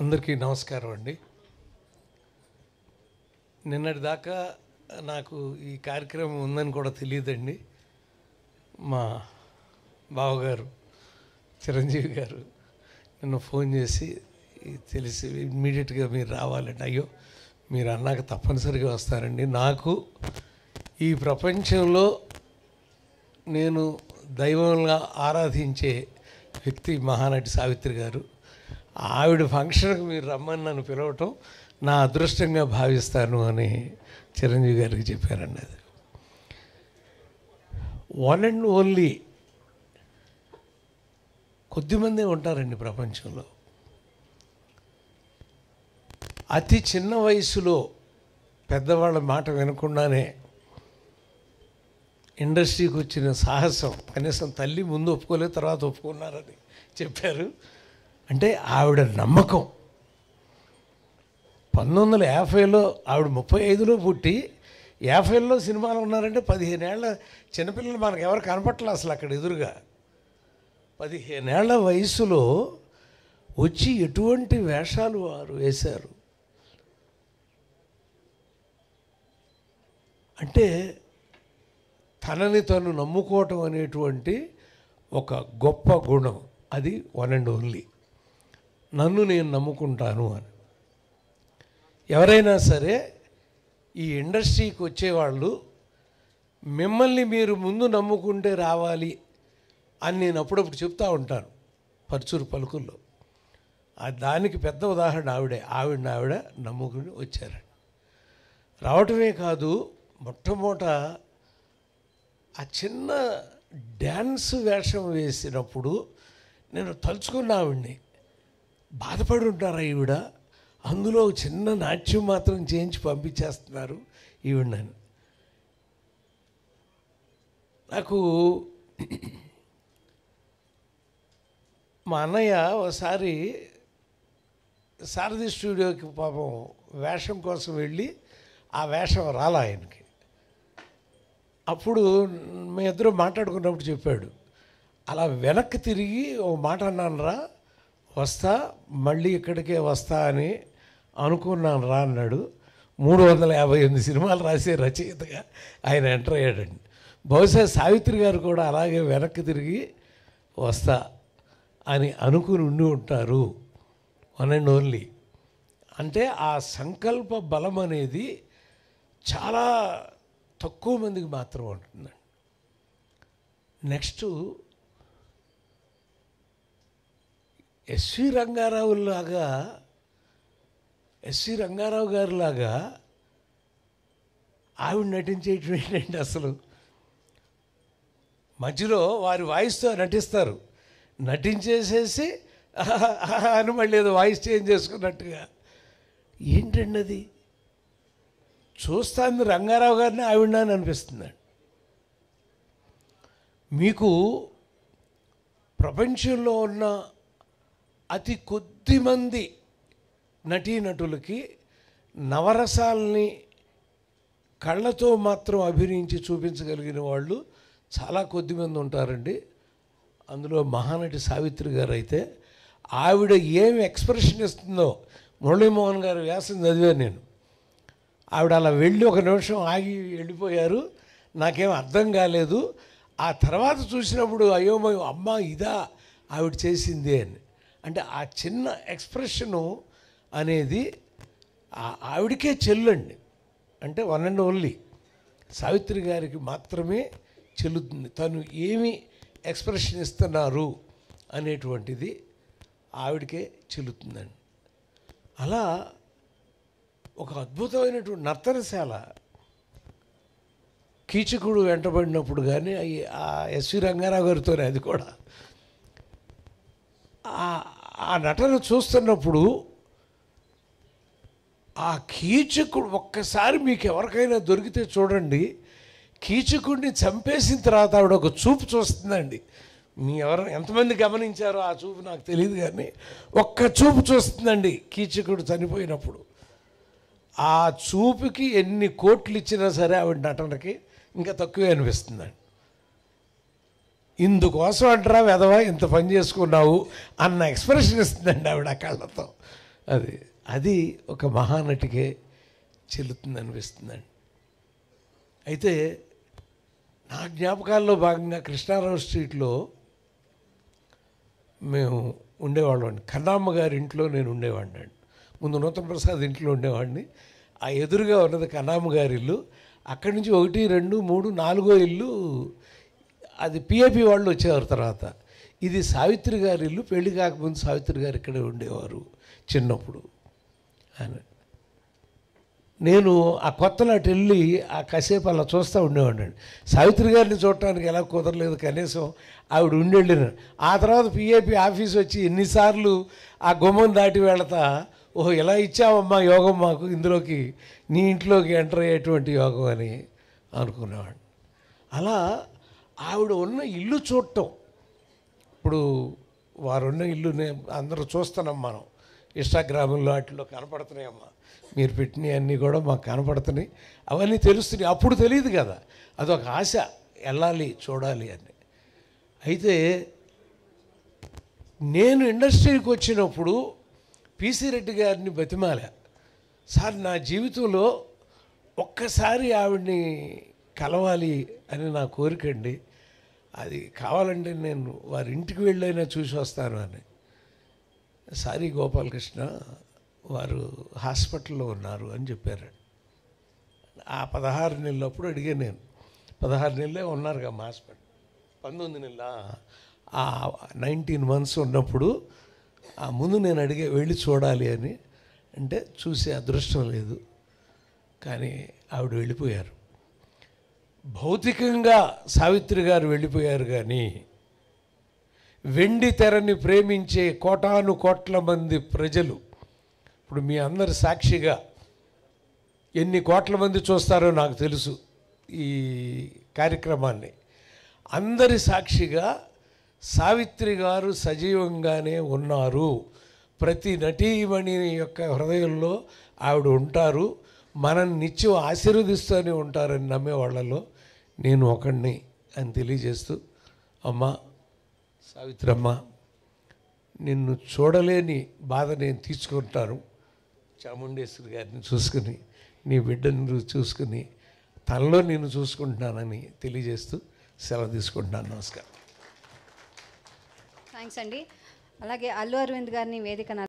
అందరికీ నమస్కారం అండి. నిన్నటి దాకా నాకు ఈ కార్యక్రమం ఉందని కూడా తెలియదండి. మా బావగారు చిరంజీవి గారు నిన్న ఫోన్ చేసి తెలిసి ఇమ్మీడియట్గా మీరు రావాలండి అయ్యో మీరు అన్నాక తప్పనిసరిగా వస్తారండి. నాకు ఈ ప్రపంచంలో నేను దైవంగా ఆరాధించే వ్యక్తి మహానటి సావిత్రి గారు. ఆవిడ ఫంక్షన్కి మీరు రమ్మని నన్ను పిలవటం నా అదృష్టంగా భావిస్తాను అని చిరంజీవి గారికి చెప్పారండి అది. వన్ అండ్ ఓన్లీ కొద్దిమందే ఉంటారండి ప్రపంచంలో. అతి చిన్న వయసులో పెద్దవాళ్ళ మాట వినకుండానే ఇండస్ట్రీకి వచ్చిన సాహసం కనీసం తల్లి ముందు ఒప్పుకోలేదు తర్వాత ఒప్పుకున్నారని చెప్పారు. అంటే ఆవిడ నమ్మకం. పంతొమ్మిది వందల యాభైలో ఆవిడ ముప్పై ఐదులో పుట్టి యాభైలో సినిమాలు ఉన్నారంటే పదిహేనేళ్ళ చిన్నపిల్లలు మనకు ఎవరు కనపట్ల అసలు అక్కడ ఎదురుగా. పదిహేనేళ్ళ వయసులో వచ్చి ఎటువంటి వేషాలు వారు వేశారు? అంటే తనని తను నమ్ముకోవటం అనేటువంటి ఒక గొప్ప గుణం. అది వన్ అండ్ ఓన్లీ. నన్ను నేను నమ్ముకుంటాను అని. ఎవరైనా సరే ఈ ఇండస్ట్రీకి వచ్చేవాళ్ళు మిమ్మల్ని మీరు ముందు నమ్ముకుంటే రావాలి అని నేను అప్పుడప్పుడు చెప్తూ ఉంటాను పరుచూరు పలుకుల్లో. దానికి పెద్ద ఉదాహరణ ఆవిడే ఆవిడని ఆవిడ నమ్ముకుని వచ్చారండి రావటమే కాదు మొట్టమొదట ఆ చిన్న డ్యాన్స్ వేషం వేసినప్పుడు నేను తలుచుకున్న ఆవిడ్ని. బాధపడి ఉంటారా ఈవిడ? అందులో చిన్న నాట్యం మాత్రం చేయించి పంపించేస్తున్నారు ఈవిడని నాకు మా అన్నయ్య ఒకసారి సారథి స్టూడియోకి పాపం వేషం కోసం వెళ్ళి ఆ వేషం రాల ఆయనకి. అప్పుడు మీ ఇద్దరు మాట్లాడుకున్నప్పుడు చెప్పాడు అలా వెనక్కి తిరిగి ఓ మాట అన్నాను రా వస్తా మళ్ళీ ఇక్కడికే వస్తా అని అనుకున్నాను రా అన్నాడు. మూడు వందల యాభై ఎనిమిది సినిమాలు రాసే రచయితగా ఆయన ఎంటర్ అయ్యాడండి. బహుశా సావిత్రి గారు కూడా అలాగే వెనక్కి తిరిగి వస్తా అని అనుకుని ఉండి ఉంటారు వన్ అండ్ ఓన్లీ. అంటే ఆ సంకల్ప బలం అనేది చాలా తక్కువ మందికి మాత్రం ఉంటుందండి. నెక్స్ట్ ఎస్వి రంగారావు లాగా ఎస్వి రంగారావు గారి లాగా ఆవిడ నటించేయటం ఏంటంటే అసలు? మధ్యలో వారి వాయిస్తో నటిస్తారు. నటించేసేసి అని మళ్ళీ ఏదో వాయిస్ చేంజ్ చేసుకున్నట్టుగా. ఏంటండి అది? చూస్తాను రంగారావు గారిని ఆవిడ అని అనిపిస్తుందండి మీకు ప్రపంచంలో ఉన్న అతి కొద్ది మంది నటీనటులకి నవరసాలని కళ్ళతో మాత్రం అభినయించి చూపించగలిగిన వాళ్ళు చాలా కొద్ది మంది ఉంటారండి. అందులో మహానటి సావిత్రి గారు అయితే ఆవిడ ఏం ఎక్స్ప్రెషన్ ఇస్తుందో మురళీమోహన్ గారు వ్యాసం చదివాను నేను. ఆవిడ అలా వెళ్ళి ఒక నిమిషం ఆగి వెళ్ళిపోయారు. నాకేం అర్థం కాలేదు. ఆ తర్వాత చూసినప్పుడు అయోమయం అమ్మ ఇదా ఆవిడ చేసింది అని. అంటే ఆ చిన్న ఎక్స్ప్రెషను అనేది ఆ ఆవిడకే చెల్లండి. అంటే వన్ అండ్ ఓన్లీ. సావిత్రి గారికి మాత్రమే చెల్లుతుంది. తను ఏమి ఎక్స్ప్రెషన్ ఇస్తున్నారు అనేటువంటిది ఆవిడకే చెల్లుతుందండి. అలా ఒక అద్భుతమైనటువంటి నర్తనశాల కీచకుడు వెంటబడినప్పుడు కానీ ఆ ఎస్వి రంగారావు గారితోనే అది కూడా. ఆ- నటను నటన చూస్తున్నప్పుడు ఆ కీచకుడు ఒక్కసారి మీకు ఎవరికైనా దొరికితే చూడండి కీచకుడిని చంపేసిన తర్వాత ఆవిడ ఒక చూపు చూస్తుందండి. మీ ఎవరు ఎంతమంది గమనించారో ఆ చూపు నాకు తెలియదు కానీ ఒక్క చూపు చూస్తుందండి కీచకుడు చనిపోయినప్పుడు. ఆ చూపుకి ఎన్ని కోట్లు ఇచ్చినా సరే ఆవిడ నటనకి ఇంకా తక్కువే అనిపిస్తుందండి. ఇందుకోసం అంటారా వెధవా ఇంత పని చేసుకున్నావు అన్న ఎక్స్ప్రెషన్ ఇస్తుందండి ఆవిడ కళ్ళతో. అది అది ఒక మహానటికే చెల్లుతుంది అనిపిస్తుందండి అయితే నా జ్ఞాపకాల్లో భాగంగా కృష్ణారావు స్ట్రీట్లో మేము ఉండేవాళ్ళం కన్నామ్మ గారి ఇంట్లో నేను ఉండేవాడిని అండి. ముందు నూతన ప్రసాద్ ఇంట్లో ఉండేవాడిని. ఆ ఎదురుగా ఉన్నది కన్నామ్మ గారి ఇల్లు. అక్కడి నుంచి ఒకటి రెండు మూడు నాలుగో ఇల్లు అది పిఏపి వాళ్ళు వచ్చేవారు తర్వాత. ఇది సావిత్రి గారి ఇల్లు పెళ్ళి కాకముందు సావిత్రి గారు ఇక్కడే ఉండేవారు చిన్నప్పుడు. అని నేను ఆ కొత్తలాటి వెళ్ళి ఆ కాసేపు అలా చూస్తూ ఉండేవాడిని. సావిత్రి గారిని చూడటానికి ఎలా కుదరలేదు కనీసం ఆవిడ ఉండేళ్ళిన. ఆ తర్వాత పిఏపి ఆఫీస్ వచ్చి ఎన్నిసార్లు ఆ గుమ్మం దాటి వెళతా ఓహో ఎలా ఇచ్చావమ్మా యోగం మాకు ఇందులోకి నీ ఇంట్లోకి ఎంటర్ అయ్యేటువంటి యోగం అని అనుకునేవాడిని. అలా ఆవిడ ఉన్న ఇల్లు చూడటం. ఇప్పుడు వారున్న ఇల్లునే అందరూ చూస్తున్నాం మనం. ఇన్స్టాగ్రామ్లో వాటిలో కనపడుతున్నాయమ్మా. మీరు పెట్టినవి అన్నీ కూడా మాకు కనపడుతున్నాయి. అవన్నీ తెలుస్తున్నాయి. అప్పుడు తెలియదు కదా. అదొక ఆశ. వెళ్ళాలి చూడాలి అని. అయితే నేను ఇండస్ట్రీకి వచ్చినప్పుడు పిసి రెడ్డి గారిని బతిమాలా. సార్ నా జీవితంలో ఒక్కసారి ఆవిడ్ని కలవాలి అని నా కోరికండి అది కావాలంటే నేను వారి ఇంటికి వెళ్ళైనా చూసి వస్తాను అని. సారీ గోపాలకృష్ణ వారు హాస్పిటల్లో ఉన్నారు అని చెప్పారు. ఆ పదహారు నెలలప్పుడు అడిగాను నేను పదహారు నెలలే ఉన్నారు కదా మా హాస్పిటల్. పంతొమ్మిది నెలల? ఆ నైన్టీన్ మంత్స్ ఉన్నప్పుడు ఆ ముందు నేను అడిగే వెళ్ళి చూడాలి అని అంటే చూసే అదృష్టం లేదు. కానీ ఆవిడ వెళ్ళిపోయారు. భౌతికంగా సావిత్రి గారు వెళ్ళిపోయారు కానీ వెండి తెరని ప్రేమించే కోటాను కోట్ల మంది ప్రజలు ఇప్పుడు మీ అందరి సాక్షిగా ఎన్ని కోట్ల మంది చూస్తారో నాకు తెలుసు ఈ కార్యక్రమాన్ని. అందరి సాక్షిగా సావిత్రి గారు సజీవంగానే ఉన్నారు. ప్రతి నటీమణి యొక్క హృదయంలో ఆవిడ ఉంటారు. మనం నిత్యం ఆశీర్వదిస్తూనే ఉంటారని నమ్మే వాళ్ళలో నేను ఒకడిని అని తెలియజేస్తూ అమ్మ సావిత్రమ్మ నిన్ను చూడలేని బాధ నేను తీసుకుంటాను చాముండేశ్వరి గారిని చూసుకుని నీ బిడ్డను చూసుకుని తనలో నేను చూసుకుంటున్నానని తెలియజేస్తూ సెలవు తీసుకుంటున్నాను. నమస్కారం. థ్యాంక్స్ అండి. అలాగే అల్లు అరవింద్ గారిని వేదిక